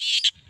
you